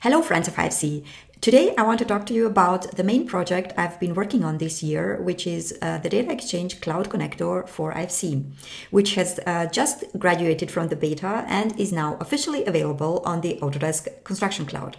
Hello, friends of IFC. Today, I want to talk to you about the main project I've been working on this year, which is uh, the Data Exchange Cloud Connector for IFC, which has uh, just graduated from the beta and is now officially available on the Autodesk Construction Cloud.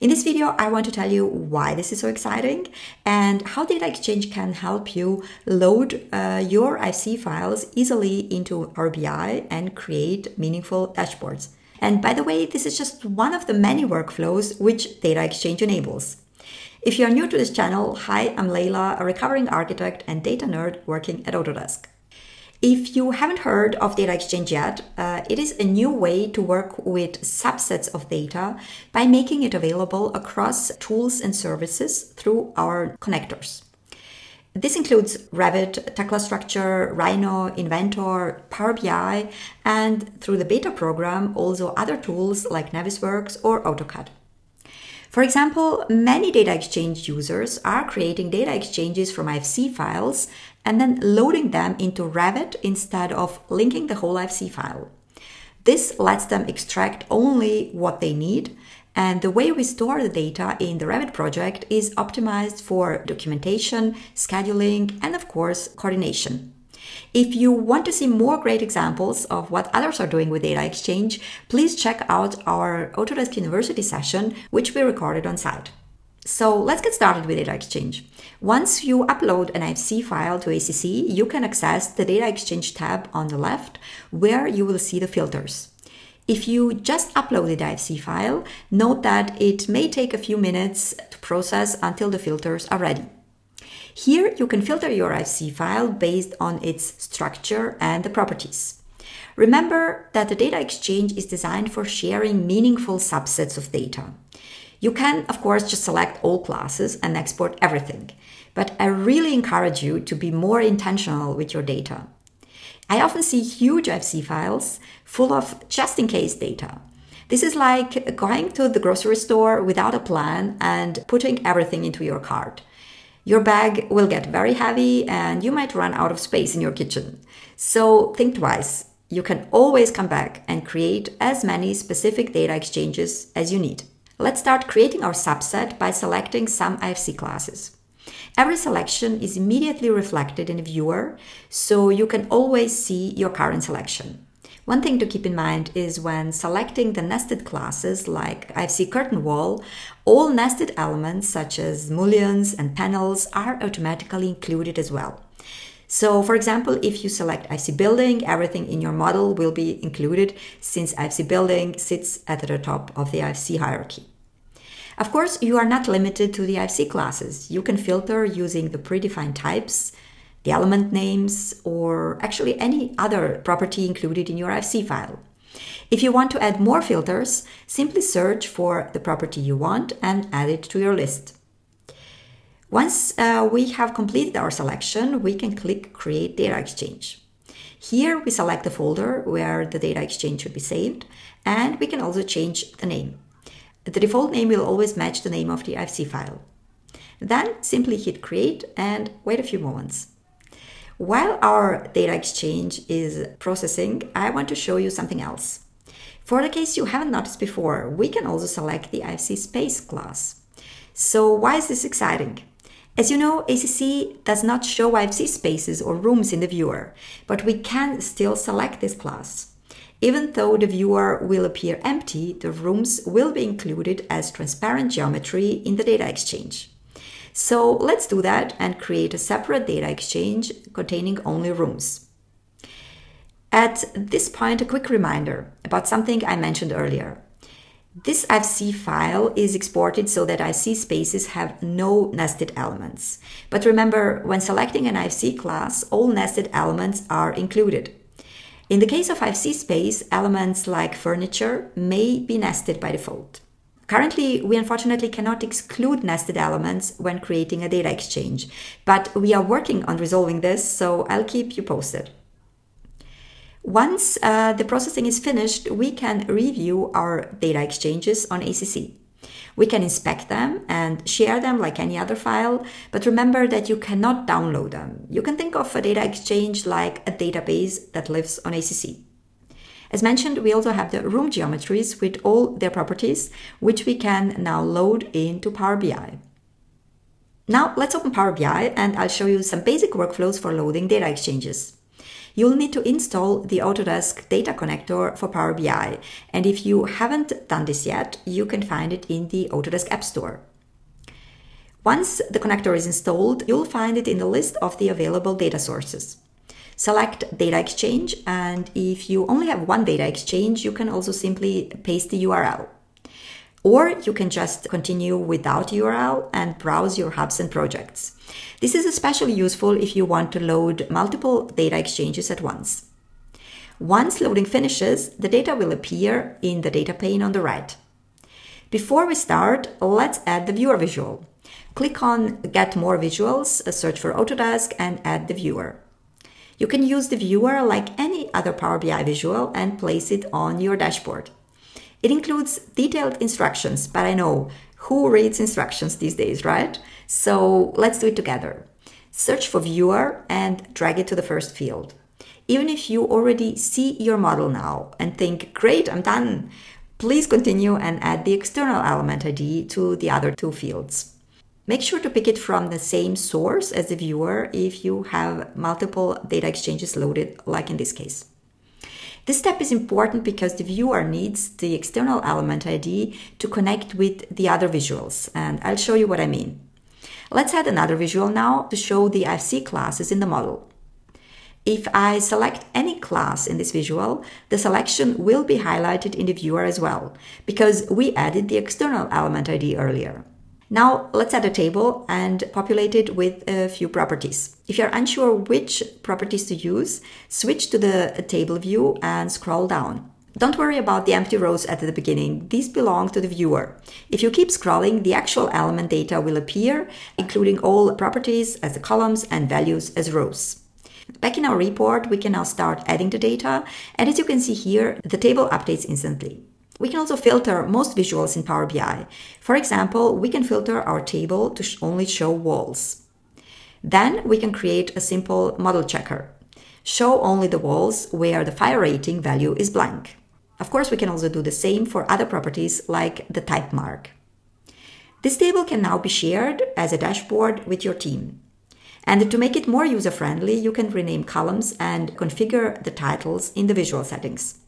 In this video, I want to tell you why this is so exciting and how Data Exchange can help you load uh, your IFC files easily into Power BI and create meaningful dashboards. And by the way, this is just one of the many workflows which Data Exchange enables. If you are new to this channel, hi, I'm Leila, a recovering architect and data nerd working at Autodesk. If you haven't heard of Data Exchange yet, uh, it is a new way to work with subsets of data by making it available across tools and services through our connectors. This includes Revit, Tekla Structure, Rhino, Inventor, Power BI, and through the beta program, also other tools like Navisworks or AutoCAD. For example, many data exchange users are creating data exchanges from IFC files and then loading them into Revit instead of linking the whole IFC file. This lets them extract only what they need and the way we store the data in the Revit project is optimized for documentation, scheduling, and of course, coordination. If you want to see more great examples of what others are doing with Data Exchange, please check out our Autodesk University session, which we recorded on site. So let's get started with Data Exchange. Once you upload an IFC file to ACC, you can access the Data Exchange tab on the left, where you will see the filters. If you just upload the IFC file, note that it may take a few minutes to process until the filters are ready. Here you can filter your IFC file based on its structure and the properties. Remember that the data exchange is designed for sharing meaningful subsets of data. You can, of course, just select all classes and export everything, but I really encourage you to be more intentional with your data. I often see huge IFC files full of just in case data. This is like going to the grocery store without a plan and putting everything into your cart. Your bag will get very heavy and you might run out of space in your kitchen. So think twice. You can always come back and create as many specific data exchanges as you need. Let's start creating our subset by selecting some IFC classes. Every selection is immediately reflected in the viewer, so you can always see your current selection. One thing to keep in mind is when selecting the nested classes like IFC curtain wall, all nested elements such as mullions and panels are automatically included as well. So for example, if you select IFC building, everything in your model will be included since IFC building sits at the top of the IFC hierarchy. Of course, you are not limited to the IFC classes. You can filter using the predefined types, the element names, or actually any other property included in your IFC file. If you want to add more filters, simply search for the property you want and add it to your list. Once uh, we have completed our selection, we can click Create Data Exchange. Here we select the folder where the data exchange should be saved, and we can also change the name. The default name will always match the name of the IFC file. Then simply hit create and wait a few moments. While our data exchange is processing, I want to show you something else. For the case you haven't noticed before, we can also select the IFC space class. So why is this exciting? As you know, ACC does not show IFC spaces or rooms in the viewer, but we can still select this class. Even though the viewer will appear empty, the rooms will be included as transparent geometry in the data exchange. So let's do that and create a separate data exchange containing only rooms. At this point, a quick reminder about something I mentioned earlier. This IFC file is exported so that IFC spaces have no nested elements. But remember, when selecting an IFC class, all nested elements are included. In the case of IFC space, elements like furniture may be nested by default. Currently, we unfortunately cannot exclude nested elements when creating a data exchange, but we are working on resolving this, so I'll keep you posted. Once uh, the processing is finished, we can review our data exchanges on ACC. We can inspect them and share them like any other file, but remember that you cannot download them. You can think of a data exchange like a database that lives on ACC. As mentioned, we also have the room geometries with all their properties, which we can now load into Power BI. Now let's open Power BI and I'll show you some basic workflows for loading data exchanges. You'll need to install the Autodesk Data Connector for Power BI. And if you haven't done this yet, you can find it in the Autodesk App Store. Once the connector is installed, you'll find it in the list of the available data sources. Select Data Exchange, and if you only have one data exchange, you can also simply paste the URL. Or you can just continue without URL and browse your hubs and projects. This is especially useful if you want to load multiple data exchanges at once. Once loading finishes, the data will appear in the data pane on the right. Before we start, let's add the viewer visual. Click on Get More Visuals, uh, search for Autodesk, and add the viewer. You can use the viewer like any other Power BI visual and place it on your dashboard. It includes detailed instructions, but I know who reads instructions these days, right? So let's do it together. Search for viewer and drag it to the first field. Even if you already see your model now and think, great, I'm done, please continue and add the external element ID to the other two fields. Make sure to pick it from the same source as the viewer if you have multiple data exchanges loaded, like in this case. This step is important because the viewer needs the external element ID to connect with the other visuals, and I'll show you what I mean. Let's add another visual now to show the IFC classes in the model. If I select any class in this visual, the selection will be highlighted in the viewer as well, because we added the external element ID earlier. Now let's add a table and populate it with a few properties. If you're unsure which properties to use, switch to the table view and scroll down. Don't worry about the empty rows at the beginning. These belong to the viewer. If you keep scrolling, the actual element data will appear, including all properties as the columns and values as rows. Back in our report, we can now start adding the data. And as you can see here, the table updates instantly. We can also filter most visuals in Power BI. For example, we can filter our table to only show walls. Then we can create a simple model checker. Show only the walls where the fire rating value is blank. Of course, we can also do the same for other properties like the type mark. This table can now be shared as a dashboard with your team. And to make it more user-friendly, you can rename columns and configure the titles in the visual settings.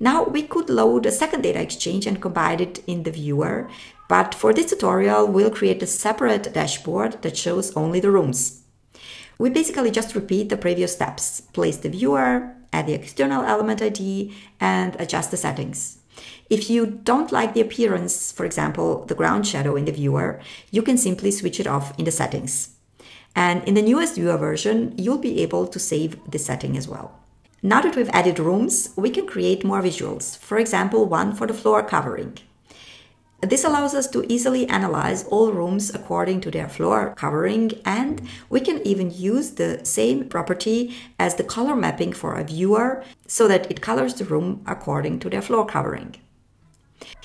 Now we could load a second data exchange and combine it in the viewer, but for this tutorial, we'll create a separate dashboard that shows only the rooms. We basically just repeat the previous steps, place the viewer, add the external element ID, and adjust the settings. If you don't like the appearance, for example, the ground shadow in the viewer, you can simply switch it off in the settings. And in the newest viewer version, you'll be able to save this setting as well. Now that we've added rooms, we can create more visuals, for example, one for the floor covering. This allows us to easily analyze all rooms according to their floor covering and we can even use the same property as the color mapping for a viewer so that it colors the room according to their floor covering.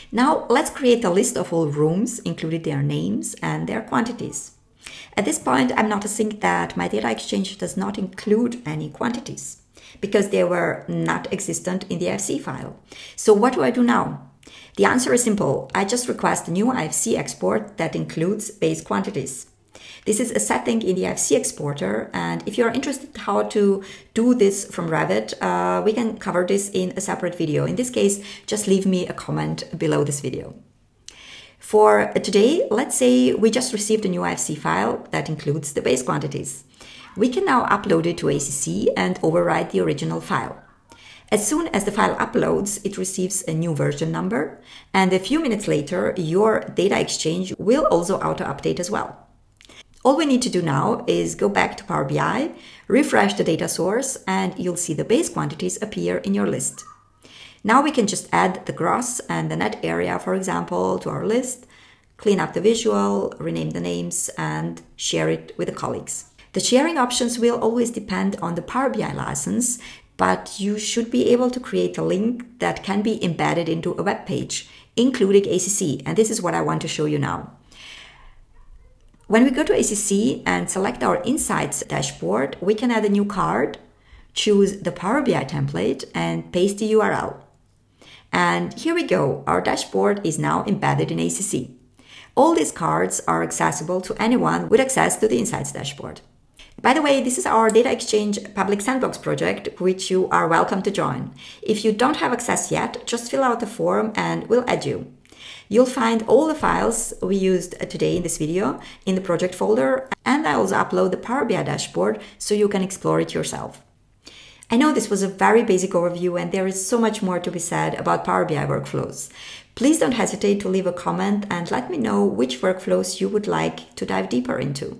Now let's create a list of all rooms, including their names and their quantities. At this point, I'm noticing that my data exchange does not include any quantities because they were not existent in the IFC file. So what do I do now? The answer is simple. I just request a new IFC export that includes base quantities. This is a setting in the IFC exporter, and if you're interested how to do this from Revit, uh, we can cover this in a separate video. In this case, just leave me a comment below this video. For today, let's say we just received a new IFC file that includes the base quantities. We can now upload it to ACC and overwrite the original file. As soon as the file uploads, it receives a new version number, and a few minutes later, your data exchange will also auto-update as well. All we need to do now is go back to Power BI, refresh the data source, and you'll see the base quantities appear in your list. Now we can just add the gross and the net area, for example, to our list, clean up the visual, rename the names, and share it with the colleagues. The sharing options will always depend on the Power BI license, but you should be able to create a link that can be embedded into a web page, including ACC. And this is what I want to show you now. When we go to ACC and select our Insights dashboard, we can add a new card, choose the Power BI template and paste the URL. And here we go, our dashboard is now embedded in ACC. All these cards are accessible to anyone with access to the Insights dashboard. By the way, this is our Data Exchange Public Sandbox project, which you are welcome to join. If you don't have access yet, just fill out the form and we'll add you. You'll find all the files we used today in this video in the project folder, and I also upload the Power BI dashboard so you can explore it yourself. I know this was a very basic overview and there is so much more to be said about Power BI workflows. Please don't hesitate to leave a comment and let me know which workflows you would like to dive deeper into.